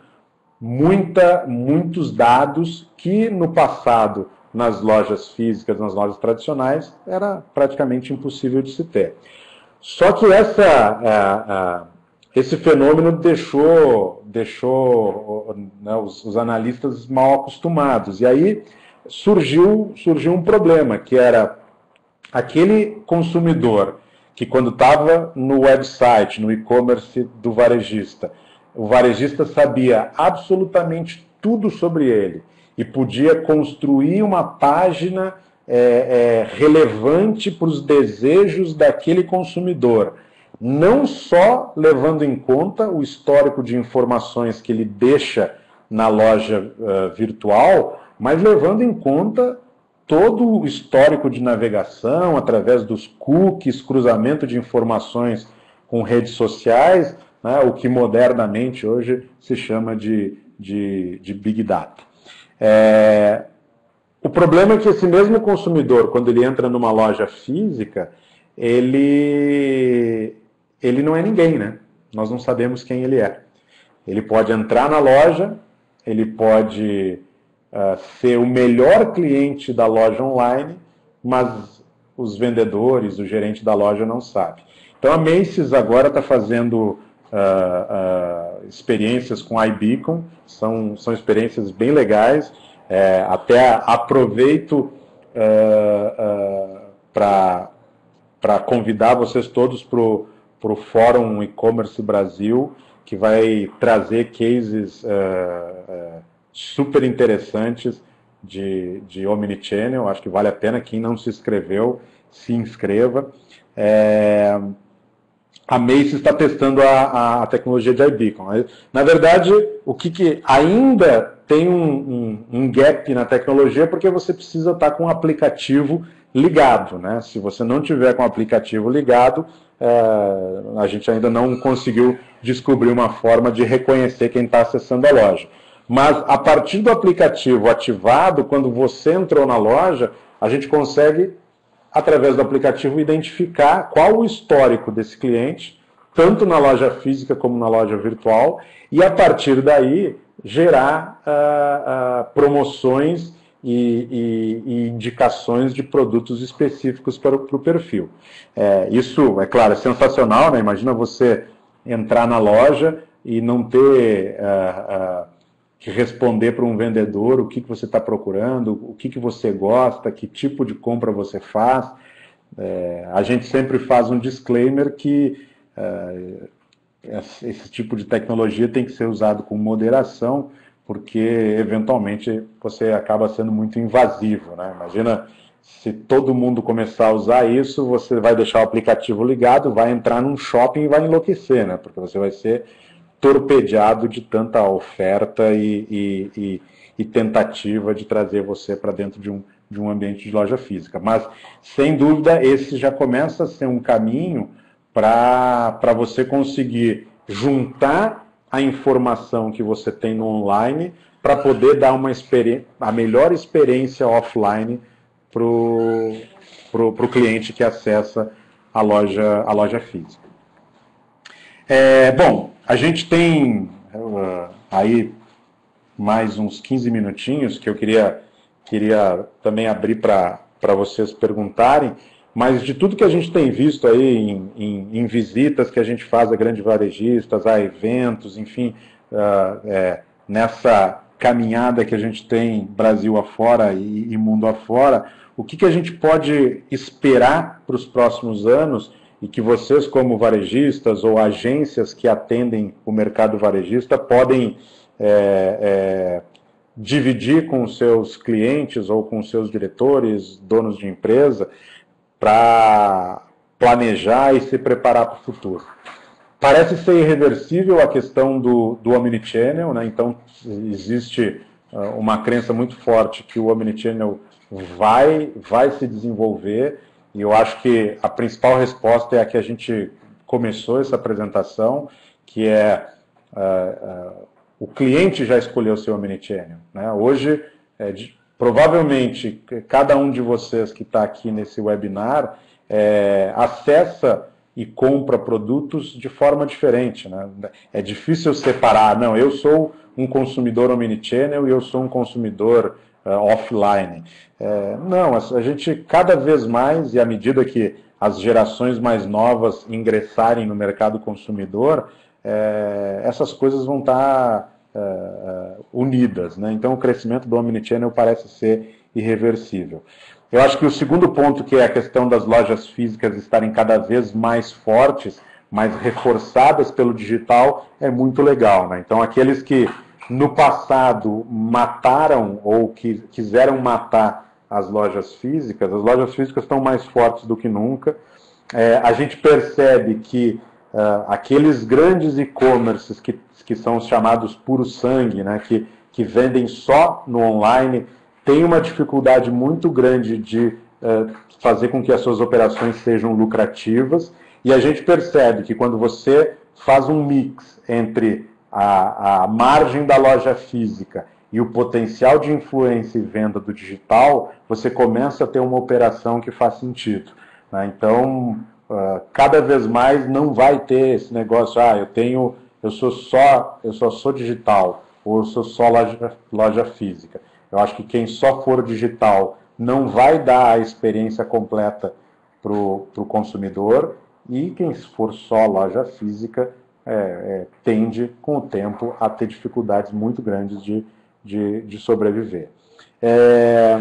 muita, muitos dados que no passado, nas lojas físicas, nas lojas tradicionais, era praticamente impossível de se ter. Só que essa, esse fenômeno deixou, deixou né, os, os, analistas mal acostumados. E aí surgiu, surgiu um problema, que era aquele consumidor que quando estava no website, no e-commerce do varejista, o varejista sabia absolutamente tudo sobre ele e podia construir uma página é, é, relevante para os desejos daquele consumidor não só levando em conta o histórico de informações que ele deixa na loja uh, virtual, mas levando em conta todo o histórico de navegação através dos cookies, cruzamento de informações com redes sociais, né, o que modernamente hoje se chama de, de, de Big Data. É, o problema é que esse mesmo consumidor, quando ele entra numa loja física, ele, ele não é ninguém, né? Nós não sabemos quem ele é. Ele pode entrar na loja, ele pode uh, ser o melhor cliente da loja online, mas os vendedores, o gerente da loja não sabe. Então a Macy's agora está fazendo uh, uh, experiências com iBeacon, são, são experiências bem legais. É, até aproveito para convidar vocês todos para o Fórum E-Commerce Brasil, que vai trazer cases uh, uh, super interessantes de, de Omnichannel. Acho que vale a pena quem não se inscreveu, se inscreva. É, a Mace está testando a, a, tecnologia de iBeacon. Na verdade, o que, que ainda tem um, um, um, gap na tecnologia porque você precisa estar com o aplicativo ligado. Né? Se você não tiver com o aplicativo ligado, é, a gente ainda não conseguiu descobrir uma forma de reconhecer quem está acessando a loja. Mas a partir do aplicativo ativado, quando você entrou na loja, a gente consegue, através do aplicativo, identificar qual o histórico desse cliente, tanto na loja física como na loja virtual, e a partir daí gerar uh, uh, promoções e, e, e indicações de produtos específicos para o, para o perfil. É, isso, é claro, é sensacional, né? Imagina você entrar na loja e não ter uh, que responder para um vendedor o que, que você está procurando, o que, que você gosta, que tipo de compra você faz. É, a gente sempre faz um disclaimer que uh, esse tipo de tecnologia tem que ser usado com moderação, porque eventualmente você acaba sendo muito invasivo. Né? Imagina se todo mundo começar a usar isso, você vai deixar o aplicativo ligado, vai entrar num shopping e vai enlouquecer, né? porque você vai ser torpedeado de tanta oferta e, e, e, e tentativa de trazer você para dentro de um, de um ambiente de loja física. Mas, sem dúvida, esse já começa a ser um caminho para você conseguir juntar a informação que você tem no online para poder dar uma a melhor experiência offline para o cliente que acessa a loja, a loja física. É, bom, a gente tem uh, aí mais uns 15 minutinhos que eu queria, queria também abrir para vocês perguntarem. Mas de tudo que a gente tem visto aí em, em, em visitas que a gente faz a grandes varejistas, a eventos, enfim, uh, é, nessa caminhada que a gente tem Brasil afora e, e mundo afora, o que, que a gente pode esperar para os próximos anos e que vocês, como varejistas ou agências que atendem o mercado varejista, podem é, é, dividir com seus clientes ou com seus diretores, donos de empresa, para planejar e se preparar para o futuro. Parece ser irreversível a questão do, do omnichannel, né? então existe uh, uma crença muito forte que o omnichannel vai, vai se desenvolver, e eu acho que a principal resposta é a que a gente começou essa apresentação, que é uh, uh, o cliente já escolheu o seu omnichannel. Né? Hoje, é, de, provavelmente, cada um de vocês que está aqui nesse webinar é, acessa e compra produtos de forma diferente. Né? É difícil separar, não, eu sou um consumidor omnichannel e eu sou um consumidor offline. É, não, a gente cada vez mais, e à medida que as gerações mais novas ingressarem no mercado consumidor, é, essas coisas vão estar é, unidas. Né? Então, o crescimento do Omnichannel parece ser irreversível. Eu acho que o segundo ponto, que é a questão das lojas físicas estarem cada vez mais fortes, mais reforçadas pelo digital, é muito legal. Né? Então, aqueles que no passado mataram ou que quiseram matar as lojas físicas, as lojas físicas estão mais fortes do que nunca. É, a gente percebe que uh, aqueles grandes e-commerces que, que são os chamados puro sangue, né, que, que vendem só no online, têm uma dificuldade muito grande de uh, fazer com que as suas operações sejam lucrativas. E a gente percebe que quando você faz um mix entre a, a margem da loja física e o potencial de influência e venda do digital, você começa a ter uma operação que faz sentido. Né? Então, uh, cada vez mais não vai ter esse negócio, ah, eu tenho, eu sou só, eu só sou digital, ou eu sou só loja, loja física. Eu acho que quem só for digital não vai dar a experiência completa para o consumidor, e quem for só loja física é, é, tende, com o tempo, a ter dificuldades muito grandes de de, de sobreviver. É,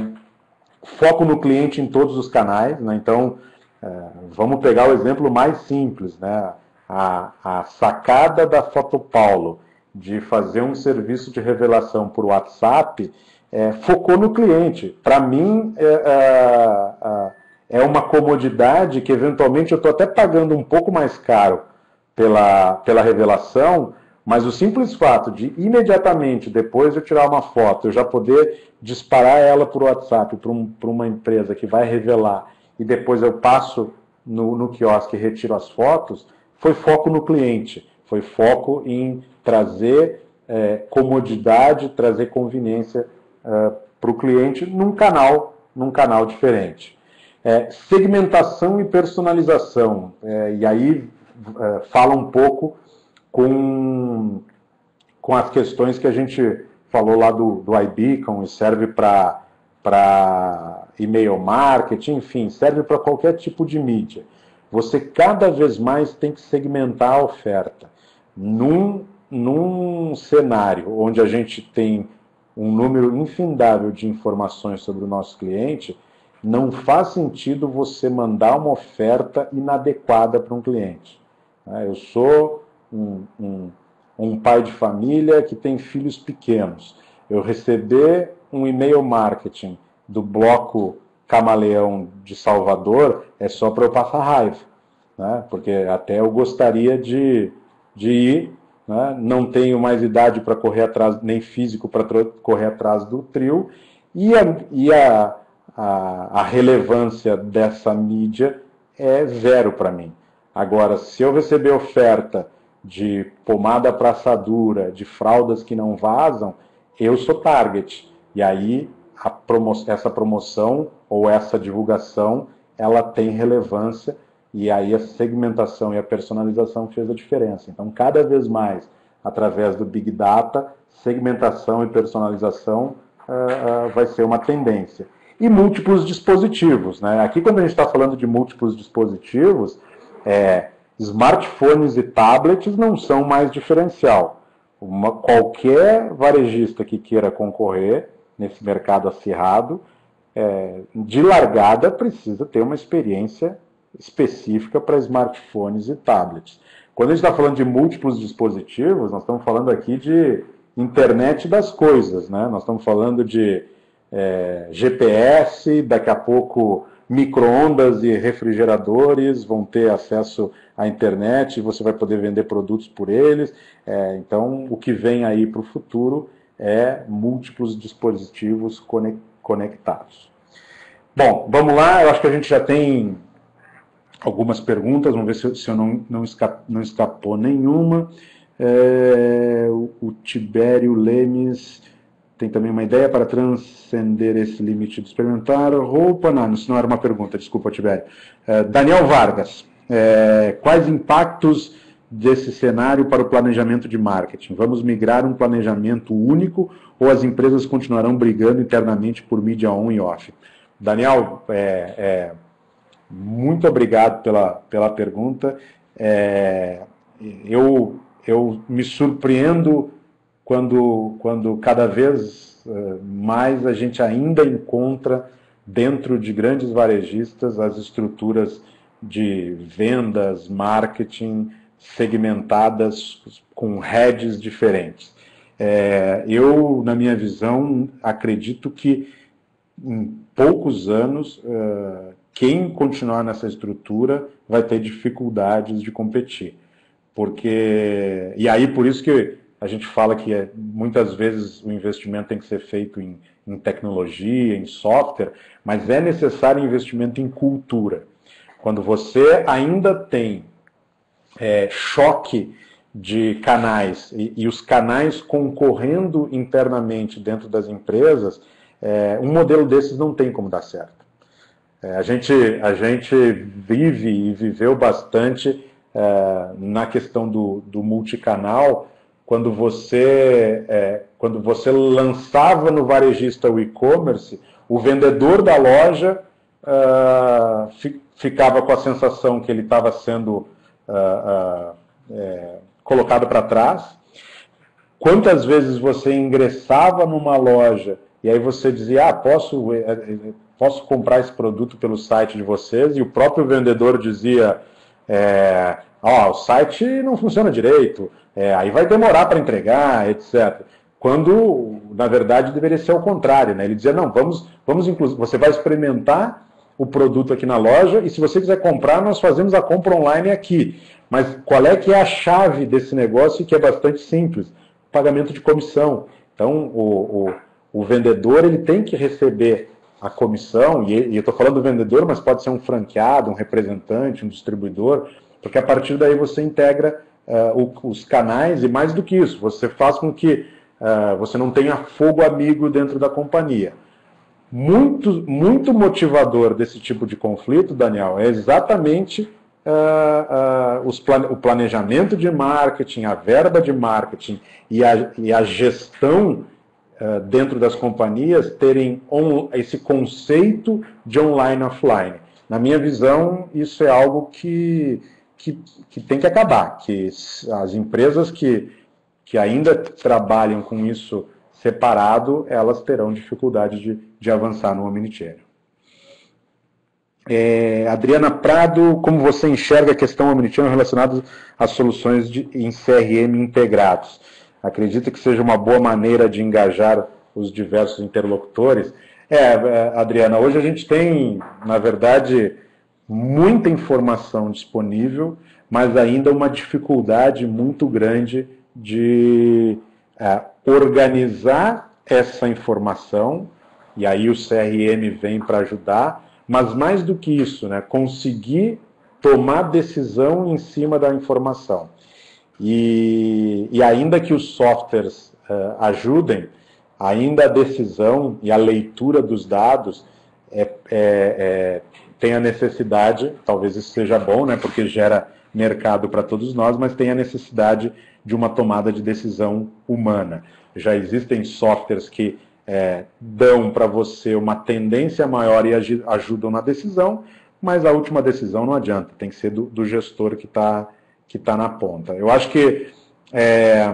foco no cliente em todos os canais, né? então é, vamos pegar o exemplo mais simples, né? a, a sacada da Foto Paulo de fazer um serviço de revelação por WhatsApp é, focou no cliente. Para mim, é, é, é, uma comodidade que eventualmente eu estou até pagando um pouco mais caro pela, pela revelação, mas o simples fato de imediatamente depois de eu tirar uma foto, eu já poder disparar ela por WhatsApp para um, uma empresa que vai revelar e depois eu passo no, no quiosque e retiro as fotos, foi foco no cliente, foi foco em trazer é, comodidade, trazer conveniência é, para o cliente num canal, num canal diferente. É, segmentação e personalização, é, e aí é, fala um pouco com, com as questões que a gente falou lá do, do iBeacon e serve para e-mail marketing, enfim, serve para qualquer tipo de mídia. Você cada vez mais tem que segmentar a oferta. Num, num cenário onde a gente tem um número infindável de informações sobre o nosso cliente, não faz sentido você mandar uma oferta inadequada para um cliente. Eu sou um, um, um pai de família que tem filhos pequenos, eu receber um e-mail marketing do bloco Camaleão de Salvador, é só para eu passar raiva. Né? Porque até eu gostaria de, de ir, né? não tenho mais idade para correr atrás, nem físico para correr atrás do trio, e a, e a, a, a relevância dessa mídia é zero para mim. Agora, se eu receber oferta de pomada para assadura, de fraldas que não vazam, eu sou target. E aí promo essa promoção ou essa divulgação, ela tem relevância e aí a segmentação e a personalização fez a diferença. Então, cada vez mais, através do Big Data, segmentação e personalização uh, uh, vai ser uma tendência. E múltiplos dispositivos. Né? Aqui, quando a gente está falando de múltiplos dispositivos, é, Smartphones e tablets não são mais diferencial. Uma, qualquer varejista que queira concorrer nesse mercado acirrado, é, de largada precisa ter uma experiência específica para smartphones e tablets. Quando a gente está falando de múltiplos dispositivos, nós estamos falando aqui de internet das coisas, né? Nós estamos falando de é, GPS, daqui a pouco microondas e refrigeradores, vão ter acesso à internet, você vai poder vender produtos por eles. É, então, o que vem aí para o futuro é múltiplos dispositivos conectados. Bom, vamos lá, eu acho que a gente já tem algumas perguntas, vamos ver se, se eu não, não, escapou, não escapou nenhuma. É, o, o Tibério Lemes tem também uma ideia para transcender esse limite de experimentar roupa? Não, isso não era uma pergunta, desculpa, Tibério. É, Daniel Vargas, é, quais impactos desse cenário para o planejamento de marketing? Vamos migrar um planejamento único ou as empresas continuarão brigando internamente por mídia on e off? Daniel, é, é muito obrigado pela, pela pergunta. É, eu, eu me surpreendo quando, quando cada vez é, mais a gente ainda encontra dentro de grandes varejistas as estruturas de vendas, marketing segmentadas com heads diferentes. É, eu, na minha visão, acredito que em poucos anos uh, quem continuar nessa estrutura vai ter dificuldades de competir. Porque. E aí, por isso que a gente fala que é, muitas vezes o investimento tem que ser feito em, em tecnologia, em software, mas é necessário investimento em cultura. Quando você ainda tem é, choque de canais e, e, os canais concorrendo internamente dentro das empresas, é, um modelo desses não tem como dar certo. É, a, gente, a gente vive e viveu bastante é, na questão do, do multicanal, quando você, é, quando você lançava no varejista o e-commerce, o vendedor da loja uh, fi, ficava com a sensação que ele estava sendo uh, uh, colocado para trás. Quantas vezes você ingressava numa loja e aí você dizia, ah, posso eh, eh, posso comprar esse produto pelo site de vocês? E o próprio vendedor dizia, é, ó, o site não funciona direito, é, aí vai demorar para entregar, etc. Quando, na verdade, deveria ser o contrário, né? Ele dizia, não, vamos, vamos inclusive, você vai experimentar o produto aqui na loja e se você quiser comprar, nós fazemos a compra online aqui. Mas qual é que é a chave desse negócio que é bastante simples? Pagamento de comissão. Então, o, o, o vendedor ele tem que receber a comissão, e, e eu estou falando do vendedor, mas pode ser um franqueado, um representante, um distribuidor, porque a partir daí você integra uh, os canais e mais do que isso, você faz com que uh, você não tenha fogo amigo dentro da companhia. Muito, muito motivador desse tipo de conflito, Daniel, é exatamente uh, os plan o planejamento de marketing, a verba de marketing e a, e a gestão eh, dentro das companhias terem esse conceito de online offline. Na minha visão, isso é algo que, que, que tem que acabar, que as empresas que, que ainda trabalham com isso separado, elas terão dificuldade de, de avançar no omnichannel. É, Adriana Prado, como você enxerga a questão omnichannel relacionada às soluções de, em CRM integrados? Acredita que seja uma boa maneira de engajar os diversos interlocutores? É, é, Adriana, hoje a gente tem, na verdade, muita informação disponível, mas ainda uma dificuldade muito grande de é, organizar essa informação, e aí o CRM vem para ajudar, mas mais do que isso, né, conseguir tomar decisão em cima da informação. E, e ainda que os softwares uh, ajudem, ainda a decisão e a leitura dos dados é, é, é, tem a necessidade, talvez isso seja bom, né, porque gera mercado para todos nós, mas tem a necessidade de uma tomada de decisão humana. Já existem softwares que é, dão para você uma tendência maior e ajudam na decisão, mas a última decisão não adianta, tem que ser do, do gestor que está que está na ponta. Eu acho que é,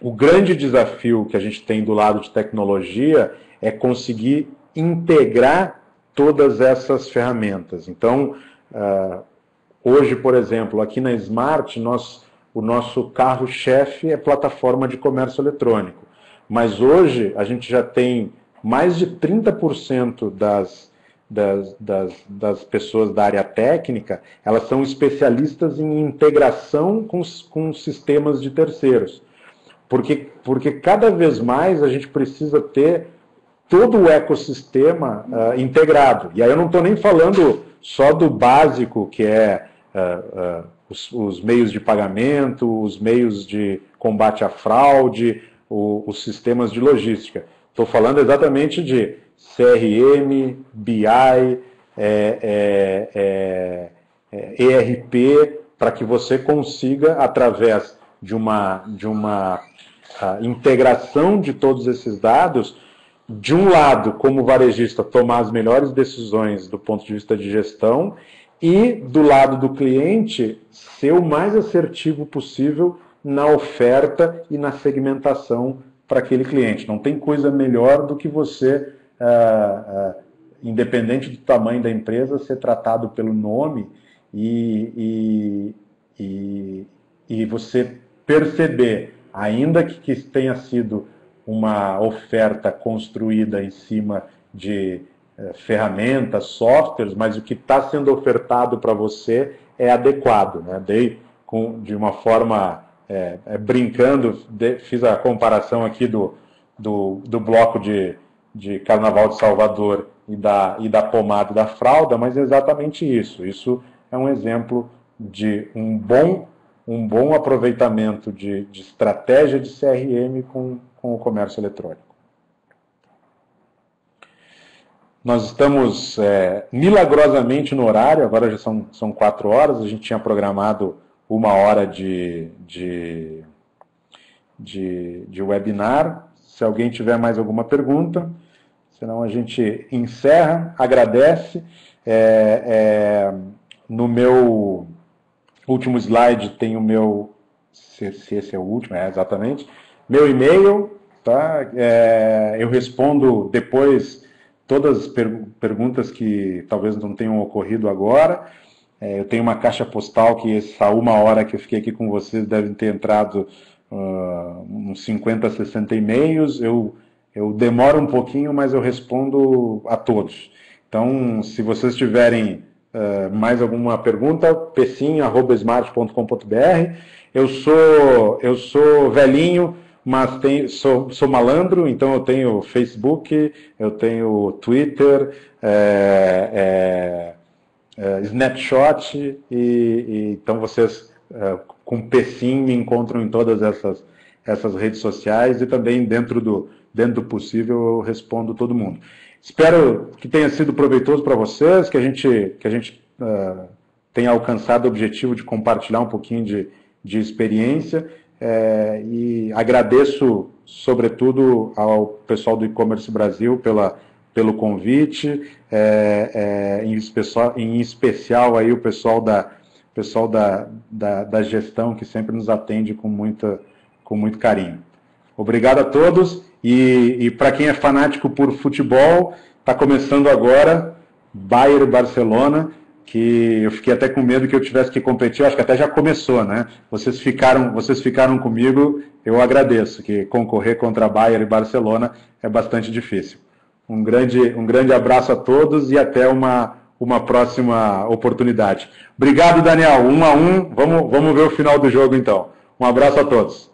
o grande desafio que a gente tem do lado de tecnologia é conseguir integrar todas essas ferramentas. Então, uh, hoje, por exemplo, aqui na Smart, nós, o nosso carro-chefe é plataforma de comércio eletrônico. Mas hoje a gente já tem mais de 30% das das, das, das, pessoas da área técnica, elas são especialistas em integração com, com sistemas de terceiros. Porque, porque cada vez mais a gente precisa ter todo o ecossistema uh, integrado. E aí eu não estou nem falando só do básico, que é uh, uh, os, os, meios de pagamento, os meios de combate à fraude, o, os sistemas de logística. Estou falando exatamente de CRM, BI, é, é, é, é ERP, para que você consiga, através de uma, de uma integração de todos esses dados, de um lado, como varejista, tomar as melhores decisões do ponto de vista de gestão e, do lado do cliente, ser o mais assertivo possível na oferta e na segmentação para aquele cliente. Não tem coisa melhor do que você, uh, uh, independente do tamanho da empresa, ser tratado pelo nome e, e, e, e você perceber, ainda que, que tenha sido uma oferta construída em cima de eh, ferramentas, softwares, mas o que está sendo ofertado para você é adequado. Né? Dei com, de uma forma é, é, brincando, de, fiz a comparação aqui do, do, do bloco de, de Carnaval de Salvador e da, e da pomada e da fralda, mas é exatamente isso. Isso é um exemplo de um bom, um bom aproveitamento de, de estratégia de CRM com, com o comércio eletrônico. Nós estamos é, milagrosamente no horário, agora já são, são quatro horas, a gente tinha programado uma hora de, de, de, de webinar. Se alguém tiver mais alguma pergunta, senão a gente encerra, agradece. É, é, no meu último slide tem o meu, se, se esse é o último, é exatamente, meu e-mail, tá? É, eu respondo depois todas as per perguntas que talvez não tenham ocorrido agora. É, eu tenho uma caixa postal que essa uma hora que eu fiquei aqui com vocês devem ter entrado uh, uns 50, 60 e-mails. Eu, eu demoro um pouquinho, mas eu respondo a todos. Então, se vocês tiverem uh, mais alguma pergunta, pecim.smart.com.br. Eu sou, eu sou velhinho, mas tenho, sou, sou malandro, então eu tenho Facebook, eu tenho Twitter, é, é, uh, Snapshot, e, e, então vocês uh, com PSIM me encontram em todas essas, essas redes sociais e também dentro do, dentro do possível eu respondo todo mundo. Espero que tenha sido proveitoso para vocês, que a gente, que a gente uh, tenha alcançado o objetivo de compartilhar um pouquinho de, de experiência é, e agradeço, sobretudo, ao pessoal do e-commerce Brasil pela pelo convite, é, é, em, especial, em especial aí o pessoal da, pessoal da, da, da, gestão que sempre nos atende com, muita, com muito carinho. Obrigado a todos e, e para quem é fanático por futebol, está começando agora Bayern Barcelona, que eu fiquei até com medo que eu tivesse que competir, acho que até já começou, né? Vocês ficaram, vocês ficaram comigo, eu agradeço, que concorrer contra Bayern e Barcelona é bastante difícil. Um grande, um grande abraço a todos e até uma, uma próxima oportunidade. Obrigado, Daniel. Um a um. Vamos, vamos ver o final do jogo então. Um abraço a todos.